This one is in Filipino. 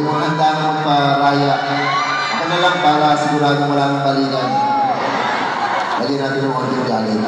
Huwag mong handa na magparaya. Ako na lang para sigurado wala nang balikan. Lagyan natin ng konting galit.